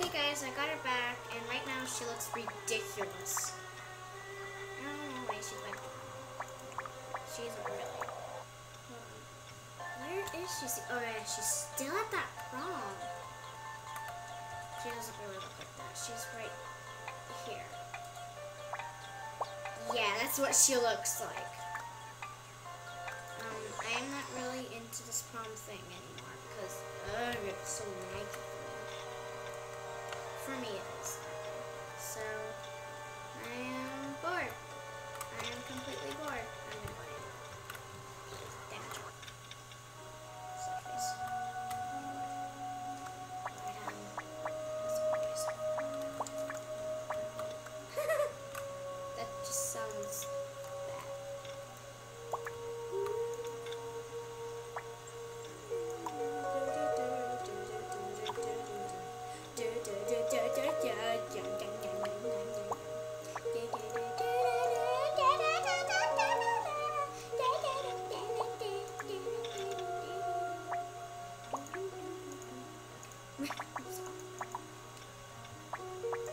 Okay, guys, I got her back, and right now she looks ridiculous. I don't know why she's like. She's really. Where is she? Oh, yeah, she's still at that prom. She doesn't really look like that. She's right here. Yeah, that's what she looks like. Um, I am not really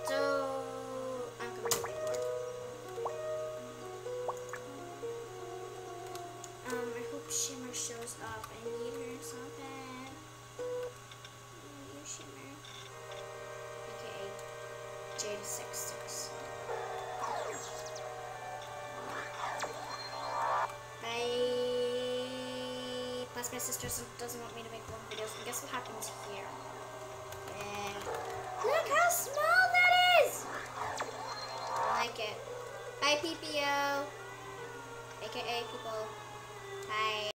so I'm bored. Um, I hope Shimmer shows up. I need her so bad. You, Shimmer. AKA Jada66. Bye. Plus, my sister doesn't- doesn't want me to make long videos. And guess what happens here? Look how small that is! I like it. Bye, PPO. AKA people. Bye.